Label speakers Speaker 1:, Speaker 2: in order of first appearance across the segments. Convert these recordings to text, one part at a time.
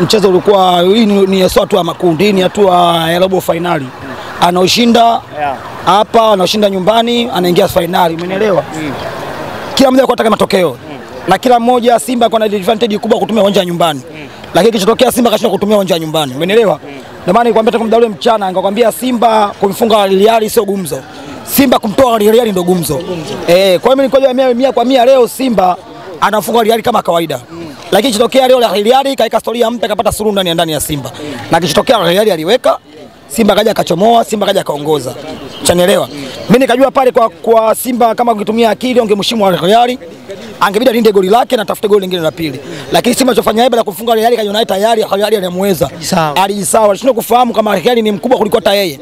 Speaker 1: mchezo ulikuwa hii ni, hatua ya makundi, hii ni hatua ya robo fainali. Anaoshinda hapa, anaoshinda nyumbani, anaingia fainali, mm. Kila mmoja anataka matokeo. Na kila mmoja Simba kwa na advantage kubwa kutumia uwanja nyumbani. Nyumbani, lakini kilichotokea Simba kashinda kutumia uwanja nyumbani, umeelewa? Ndio maana nikwambia toka muda ule mchana, nikakwambia Simba kumfunga Real sio gumzo, Simba kumtoa Real ndio gumzo. Eh, kwa hiyo mimi nilikuwa mia, kwa mia leo Simba anafunga Real kama kawaida, lakini kitokea leo Al Hilal kaika historia mpya, kapata suru ndani ya ndani ya Simba, na kichotokea Hilali Hilal aliweka Simba kaja akachomoa, Simba kaja akaongoza. Chanielewa? Mimi nikajua pale kwa, kwa Simba kama ukitumia akili ungemshimu Al Hilal, angebidi alinde goli lake na tafute goli lingine la pili. Lakini Simba alichofanya yeye la kufunga Hilali Hilal kajiona tayari Hilali anamweza. Alijisawa, alishindwa kufahamu kama Hilali ni mkubwa kuliko hata yeye.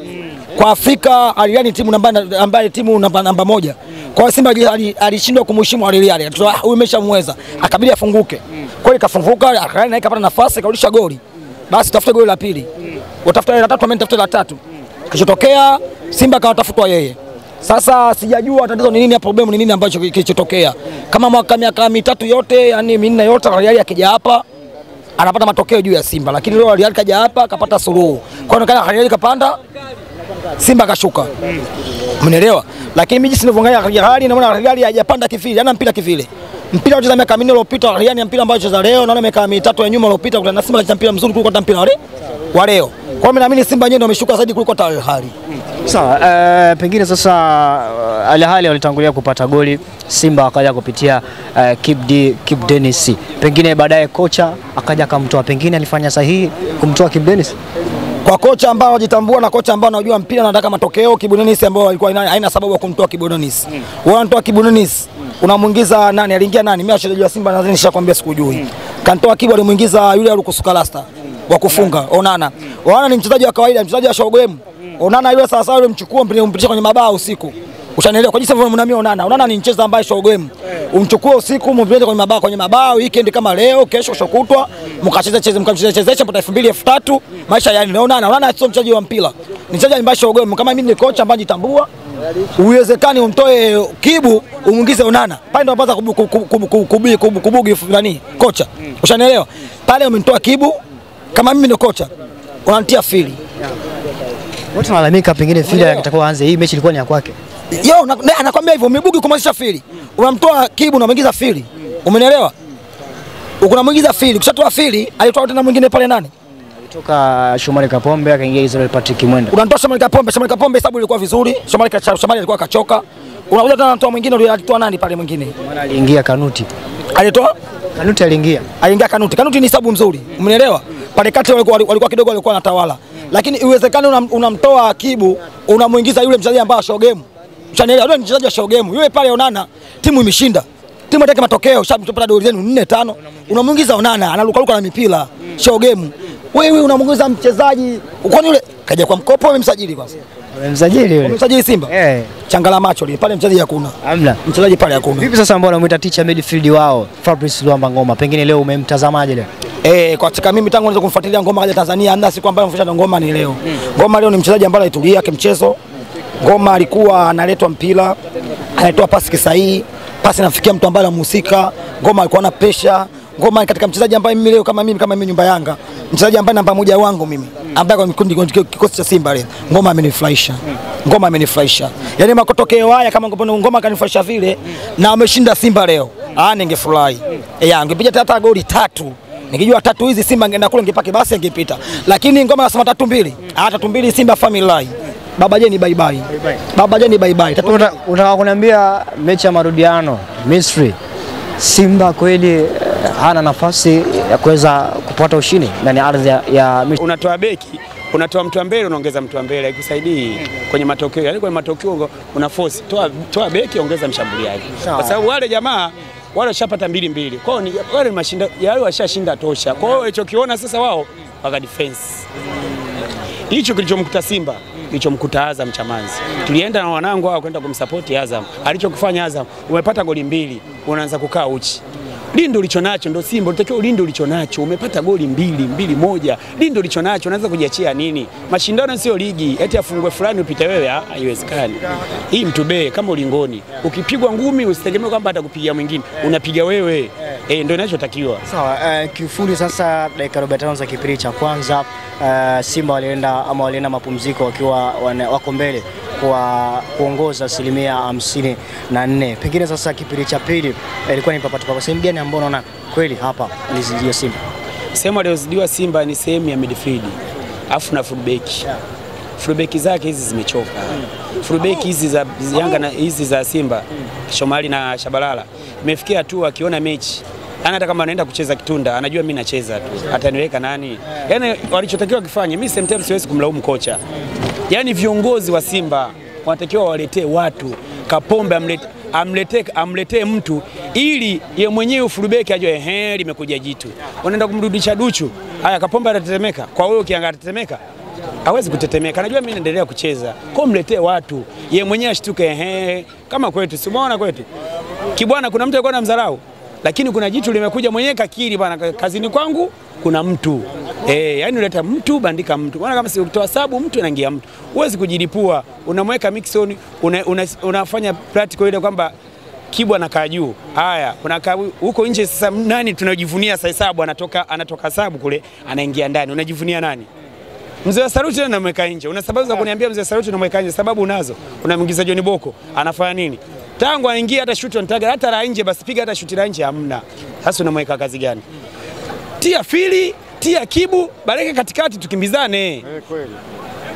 Speaker 1: Kwa Afrika Hilali timu namba ambaye timu namba, namba moja. Kwa hiyo Simba ali- alishindwa kumheshimu Al Hilal. "Ah, huyu umeshamweza. Akabidi afunguke. Kweli kafunguka, akaenda naye kapata nafasi akarudisha goli. Basi tafuta goli la pili. Watafuta la tatu, amenitafuta la tatu. Kilichotokea Simba kawatafutwa yeye. Sasa sijajua tatizo ni nini, problem ni nini ambacho kilichotokea. Kama mwaka miaka mitatu yote, yani minne yote, Al Hilal akija hapa anapata matokeo juu ya Simba, lakini leo Al Hilal kaja hapa akapata suluhu. Kwa hiyo Al Hilal kapanda, Simba kashuka. Mnaelewa? Lakini mimi jinsi ninavyoangalia Al naona Al hajapanda kivile, hana mpira kivile. Mpira ucheza miaka minne iliyopita, Al Hilal ni mpira ambao cheza leo, naona miaka mitatu ya nyuma iliyopita kuna Simba kacheza mpira mzuri kuliko hata mpira wale wa leo. Kwa hiyo naamini Simba yenyewe ndio ameshuka zaidi kuliko hata Al Hilal.
Speaker 2: Sawa, eh, pengine sasa uh, Al Ahly walitangulia kupata goli, Simba akaja kupitia uh, Kip, D, Kip Dennis. Pengine baadaye kocha akaja akamtoa, pengine alifanya sahihi kumtoa Kip Dennis.
Speaker 1: Kwa kocha ambao wajitambua na kocha ambao anajua mpira na anataka matokeo. Kibunenis ambao alikuwa haina sababu ya kumtoa Kibunenis. Wewe unatoa Kibunenis, unamuingiza nani? Aliingia nani? Mimi wachezaji wa Simba nadhani nishakwambia sikujui. Kantoa Kibu alimuingiza yule alukusuka lasta wa kufunga Onana. Onana ni mchezaji wa kawaida, mchezaji wa showgame. Onana yule sawa sawa yule mchukua mpira umpitisha kwenye mabao usiku. Ushanielewa? Kwa jinsi ambavyo mnamia Onana. Onana ni mchezo ambaye showgame. Umchukue usiku mpeleke kwenye mabao kwenye mabao weekend kama leo, kesho, kesho kutwa mkacheza cheze mkacheza chezesha mpaka 2000 3000 maisha yani leo Onana. Onana sio mchezaji wa mpira. Ni mchezaji ambaye showgame. Kama mimi ni kocha ambaye jitambua uwezekani umtoe Kibu umuingize Onana pale, ndo anaanza kubu- kubu- kubu- kubu- kubu- kubu- kubugi nani kocha, ushanielewa? Pale umemtoa Kibu, kama mimi ni kocha unanitia fili
Speaker 2: Watu wanalalamika pengine Fili akitakuwa anze hii mechi ilikuwa ni ya kwake.
Speaker 1: Yo, na- na- anakwambia hivyo umebugi kumaanisha fili, unamtoa Kibu na unamwingiza fili, umenielewa? Unamwingiza fili, ukishatoa fili alitoa tena mwingine pale nani?
Speaker 2: Alitoka Shomari Kapombe akaingia Israel Patrick Mwenda.
Speaker 1: Unamtoa Shomari Kapombe, Shomari Kapombe hesabu ilikuwa vizuri, Shomari Shomari alikuwa kachoka, unakuja tena unatoa mwingine, ndio alitoa nani pale mwingine?
Speaker 2: Maana aliingia Kanuti.
Speaker 1: Alitoa
Speaker 2: Kanuti aliingia.
Speaker 1: Aliingia Kanuti. Kanuti ni hesabu mzuri, umenielewa? Pale kati walikuwa, walikuwa kidogo walikuwa wanatawala, lakini iwezekani unam- unamtoa Kibu unamuingiza yule mchezaji ambaye shogemu, ushanielewa? Yule ni mchezaji wa show game. yule pale. Onana timu imeshinda, timu inataka matokeo, shabapata doli zenu nne tano, unamuingiza Onana analukaluka na mipira show game Wewe unamuingiza mchezaji kwani yule kaja kwa mkopo, umemsajili kwanza,
Speaker 2: Wamemsajili yule.
Speaker 1: umemsajili Simba
Speaker 2: Eh,
Speaker 1: changala macho lile pale, mchezaji hakuna
Speaker 2: Hamna.
Speaker 1: mchezaji pale hakuna.
Speaker 2: Vipi sasa ambao wanamuita teacher midfield wao Fabrice Luamba Ngoma, pengine leo umemtazamaje leo?
Speaker 1: Eh, kwa katika mimi tangu naweza kumfuatilia ngoma kaja Tanzania, hamna siku ambayo mfuata ngoma ni leo. Ngoma leo ni mchezaji ambaye alitulia kimchezo. Ngoma alikuwa analetwa mpira, anatoa pasi kisahihi, pasi nafikia mtu ambaye anamhusika. Ngoma alikuwa na pressure. Ngoma ni katika mchezaji ambaye mimi leo kama mimi kama mimi nyumba Yanga, mchezaji ambaye namba moja wangu mimi ambaye kwa mkundi kwa kikosi cha Simba leo. Ngoma amenifurahisha. Ngoma amenifurahisha. Yaani makotokeo haya kama ngoma ngoma kanifurahisha vile na ameshinda Simba leo. Ah, ningefurahi. Eh, angepiga hata goli tatu. Nikijua tatu hizi Simba angeenda kule ngepaki basi angepita. Lakini ngoma anasema tatu mbili. Ah, tatu mbili Simba family line. Baba Jeni bye bye. Baba Jeni bye bye.
Speaker 2: Unataka kuniambia mechi ya marudiano Misri, Simba kweli eh, hana nafasi ya kuweza kupata ushindi ndani ya ardhi ya, Misri?
Speaker 3: unatoa beki unatoa mtu wa mbele unaongeza mtu wa mbele haikusaidii kwenye matokeo. Yaani kwenye matokeo una force toa, toa beki ongeza mshambuliaji, kwa sababu wale jamaa wale washapata mbili mbili, kwao ni wale mashinda yale washashinda tosha. Kwa hiyo walichokiona sasa wao waka defense hicho kilichomkuta Simba kilichomkuta Azam Chamazi. Tulienda na wanangu hao kwenda kumsapoti Azam. Alichokufanya Azam, umepata goli mbili, unaanza kukaa uchi. Lindo ulicho nacho ndo Simba, unatakiwa ulinde ulicho nacho. Umepata goli mbili, mbili moja. Lindo ulicho nacho, unaweza kujiachia nini? Mashindano sio ligi, eti afungwe fulani upite wewe, haiwezekani. Hii mtubee kama ulingoni. Ukipigwa ngumi usitegemee kwamba atakupigia mwingine, unapiga wewe. eh, ndio inachotakiwa.
Speaker 2: Sawa, uh, kiufundi sasa dakika 45 za kipindi cha kwanza uh, Simba walienda ama walienda mapumziko wakiwa wako mbele kwa kuongoza asilimia hamsini na nne. Pengine sasa kipindi cha pili eh, ilikuwa ni papatu papa, Sehemu gani ambao unaona kweli hapa alizidiwa Simba?
Speaker 3: Sehemu aliyozidiwa Simba ni sehemu ya midfield, afu na fullback. Fullback zake hizi zimechoka. Fullback hizi za Yanga na hizi za Simba, Shomari na Shabalala, imefikia tu akiona mechi ana hata kama anaenda kucheza Kitunda anajua mimi nacheza tu, ataniweka nani? Yaani walichotakiwa kifanye, mimi sometimes siwezi kumlaumu kocha. Yaani viongozi wa Simba wanatakiwa waletee watu Kapombe amlete, amlete, amletee mtu ili ye mwenyewe fullback ajue ehe, limekuja jitu. Unaenda kumrudisha Duchu, haya Kapombe atatetemeka. Kwa wewe ukianga atatetemeka hawezi kutetemeka, najua mimi naendelea kucheza kwa, mletee watu ye mwenyewe ashtuke. Ehe, kama kwetu, si umeona kwetu Kibwana, kuna mtu alikuwa anamdharau, lakini kuna jitu limekuja mwenyewe kakiri, bana, kazini kwangu kuna mtu eh, yani unaleta mtu bandika mtu, maana kama si ukitoa sabu mtu anaingia mtu, huwezi kujilipua, unamweka mixon una, una, unafanya practical ile kwamba Kibwa anakaa juu. Haya, unakaa huko nje sasa, nani tunajivunia sasa? sabu anatoka anatoka sabu kule, anaingia ndani, unajivunia nani? Mzee wa Saruti na namweka nje. Una sababu za kuniambia mzee wa Saruti namweka nje? Sababu unazo. Unamwingiza John Boko, anafanya nini? Tangu aingie hata shuti on target, hata la nje basi piga hata shuti la nje hamna. Sasa unamweka kazi gani? Tia fili, tia kibu, bareke katikati tukimbizane.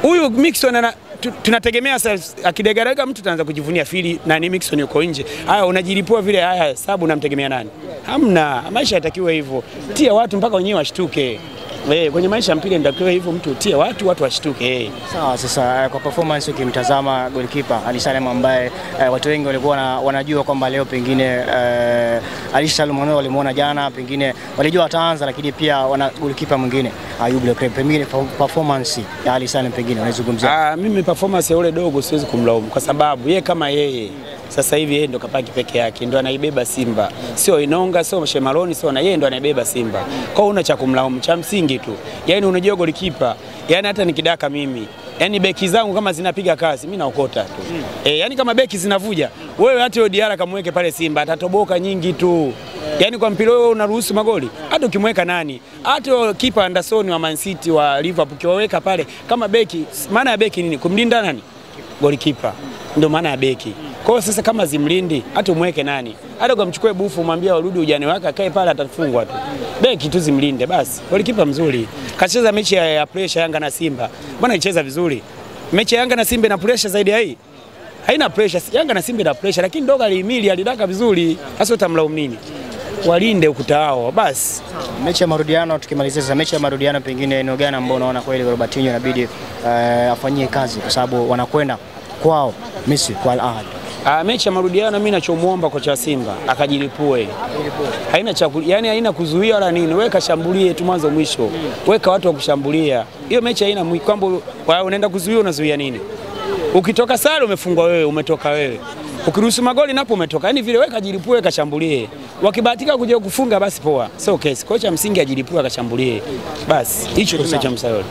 Speaker 3: Huyu Mixon ana tunategemea sasa akidegarega mtu tunaanza kujivunia fili nani Mixon yuko nje. Haya unajilipua vile haya sababu unamtegemea nani? Hamna. Maisha yatakiwa hivyo. Tia watu mpaka wenyewe washtuke. Eh, kwenye maisha ya mpira ndio hivyo mtu utie watu watu washtuke. Eh.
Speaker 2: Sawa, sasa eh, kwa performance ukimtazama goalkeeper Ali Salem ambaye eh, watu wengi walikuwa na, wanajua kwamba leo pengine eh, Ali Salem mwenyewe walimuona jana, pengine walijua ataanza, lakini pia wana goalkeeper mwingine Ayub Lekrem, pengine performance ya Ali Salem pengine unaizungumzia
Speaker 3: Ah, mimi performance ya ule dogo siwezi kumlaumu kwa sababu yeye kama yeye sasa hivi yeye ndo kapaki peke yake ndo anaibeba Simba, sio Inonga, sio Shemaloni, sio na yeye ndo anaibeba Simba. Kwa hiyo una cha kumlaumu, cha msingi tu, yani unajua golikipa, yani hata nikidaka mimi yani beki zangu kama zinapiga kazi mimi naokota tu mm. E, yani kama beki zinavuja, wewe hata hiyo Diarra kamweke pale Simba atatoboka nyingi tu yani kwa mpira wewe unaruhusu magoli, hata ukimweka nani, hata kipa Anderson wa Man City wa Liverpool ukiwaweka pale kama beki, maana ya beki nini? Kumlinda nani? Golikipa, ndio maana ya beki. Kwa hiyo sasa kama zimlindi, hata umweke nani, hata ukamchukue bufu umwambie warudi ujani wake akae pale, atafungwa tu. Beki tu zimlinde basi. Golikipa mzuri kacheza mechi ya, ya pressure Yanga na Simba, mbona icheza vizuri? Mechi ya Yanga na Simba ina pressure zaidi ya hii? Haina pressure. Yanga na Simba ina pressure, lakini dogo alihimili, alidaka vizuri. Sasa utamlaumu nini? Walinde ukuta wao basi.
Speaker 2: mechi ya marudiano. Tukimalizia sasa mechi ya marudiano, pengine eneo gani ambao unaona kweli Robertinho inabidi uh, afanyie kazi, kwa sababu wanakwenda kwao Misri kwa Al Ahly.
Speaker 3: Ah, mechi ya marudiano mimi nachomuomba kocha wa Simba akajilipue. Haina cha yani haina kuzuia wala nini. Wewe kashambulie tu mwanzo mwisho. Weka watu wa kushambulia. Hiyo mechi haina kwamba wewe unaenda kuzuia unazuia nini? Ukitoka sare umefungwa wewe, umetoka wewe. Ukiruhusu magoli napo umetoka. Yaani vile wewe kajilipue kashambulie. Wakibahatika kuja kufunga basi poa. Sio kesi. Kocha msingi ajilipue akashambulie. Basi hicho ndio cha msaada.